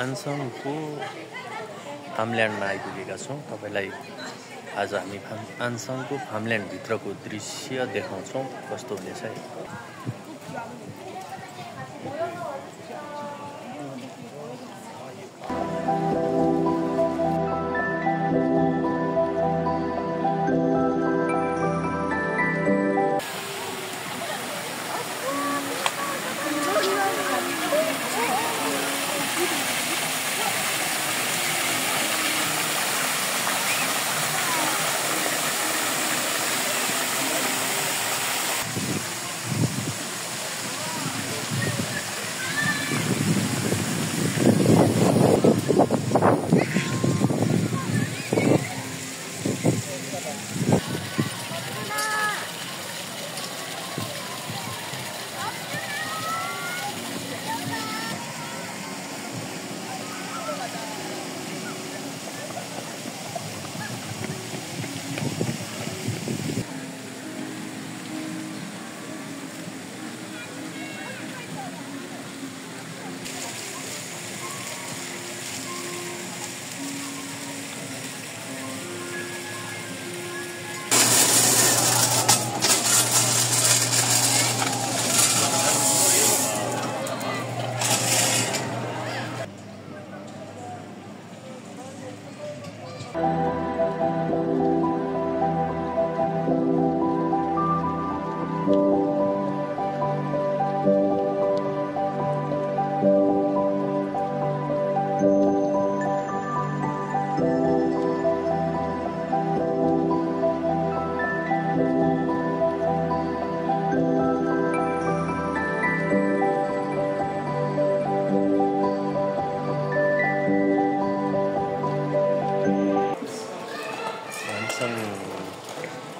फान्सङको फार्मल्यान्डमा आइपुगेका छौँ। तपाईँलाई आज हामी फार्म फान्सङको फार्मल्यान्डभित्रको दृश्य देखाउँछौँ। कस्तो हुनेछ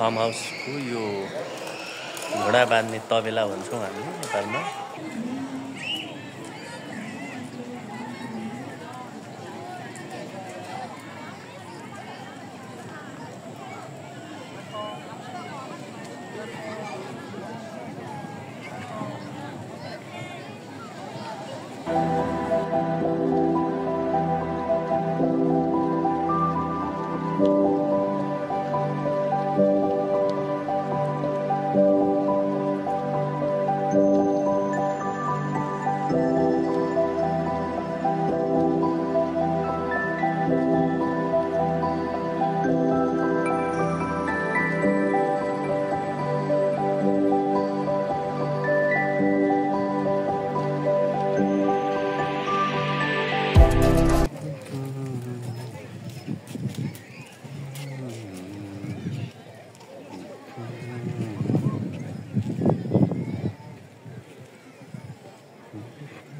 फार्म हाउसको यो घोडा बाँध्ने तबेला भन्छौँ हामी नेपालमा।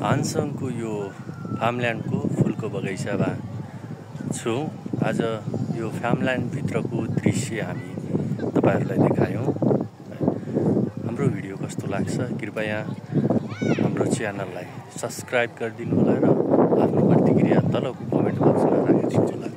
भान्सङको यो फार्मल्यान्डको फुलको बगैँचामा छु। आज यो फार्मल्यान्डभित्रको दृश्य हामी तपाईँहरूलाई देखायौँ। हाम्रो भिडियो कस्तो लाग्छ? कृपया हाम्रो च्यानललाई सब्सक्राइब गरिदिनु होला र आफ्नो प्रतिक्रिया तलको कमेन्ट बक्समा राखिदिनु होला